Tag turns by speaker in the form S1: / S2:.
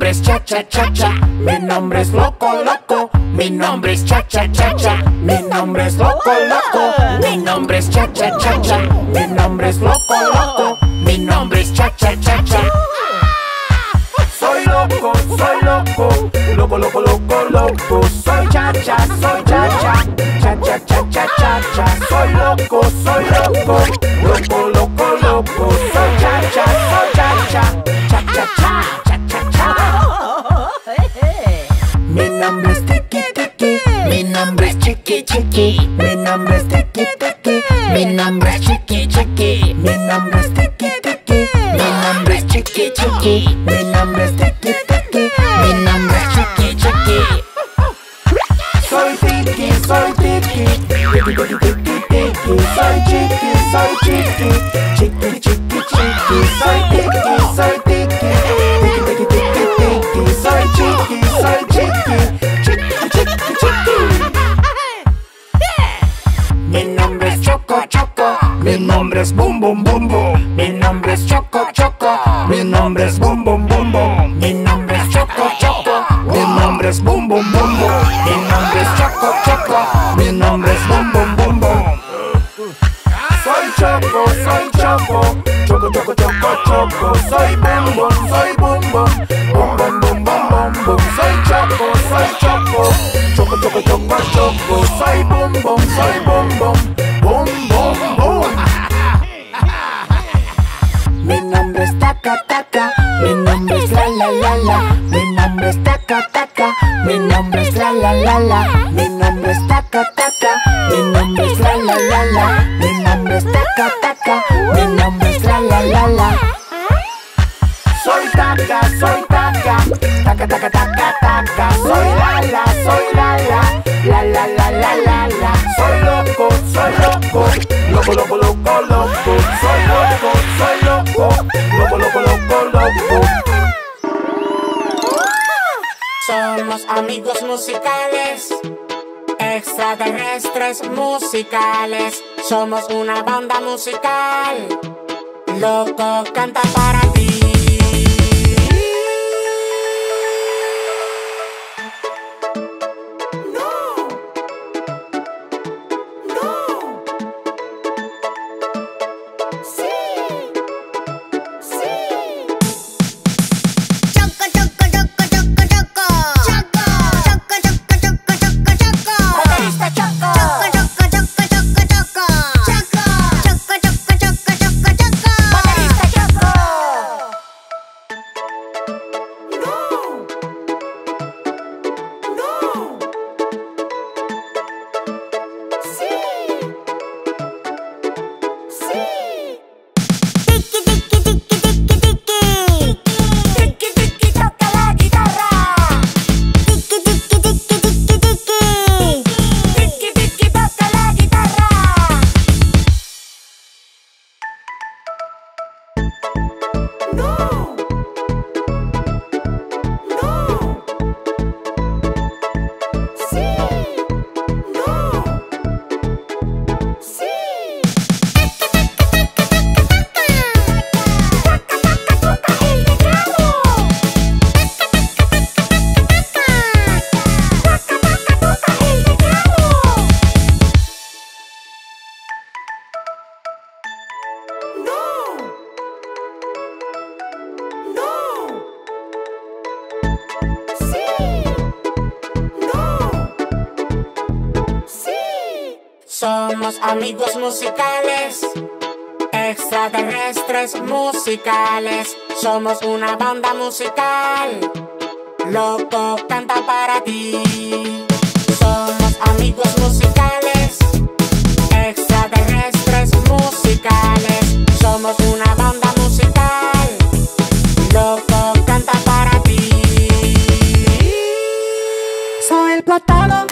S1: nombre es cha cha cha cha. Mi nombre es loco, loco. Mi nombre es cha cha cha cha. Mi nombre es loco, loco. Mi nombre es cha cha cha cha. Mi nombre es loco, loco. Mi nombre es cha cha cha cha. Soy loco, soy loco, loco, loco, loco, loco. Soy cha cha, soy cha cha, cha cha cha cha cha. Soy loco, soy Tiki Tiki, mi nombre es Chiqui Chiqui, mi nombre es Tiki Tiki, mi nombre es Chiqui Chiqui, mi nombre es Tiki Tiki, mi nombre es Chiqui Chiqui. Soy Tiki, soy Tiki, Tiki Tiki Tiki soy Chiqui, soy Chiqui mi nombre es Bum Bum Bum Bum, mi nombre es Choco Choco, mi nombre es Bum Bum Bum Bum, mi nombre es Choco Choco, mi nombre es Bum Bum Bum Bum, mi nombre es Choco Choco, mi nombre es Bum Bum Bum Bum. Soy Choco, soy Choco, Choco Choco Choco Choco, soy Bum Bum, soy Bum Bum, Bum Bum Bum Bum Bum Bum, soy Choco, soy Choco, Choco Choco Choco Choco, soy Bum Bum, soy Bum Bum, Bum Bum Bum. Taca Taca, mi nombre es La La La La, mi nombre es Taca Taca, mi nombre es La La La La, mi nombre es Taca Taca, mi nombre es La La La La, mi nombre es Taca Taca, mi nombre es La La La La. Soy Taca, soy Taca, Taca Taca Taca Taca, soy Lala, soy Lala, la la la la la la. Soy loco, soy loco, loco loco loco loco, soy loco, soy loco loco Somos amigos musicales, extraterrestres musicales. Somos una banda musical. Loco canta para ti. Somos amigos musicales, extraterrestres musicales. Somos una banda musical. Loco canta para ti. Somos amigos musicales, extraterrestres musicales. Somos una banda musical. Loco canta para ti.
S2: Soy el plátano,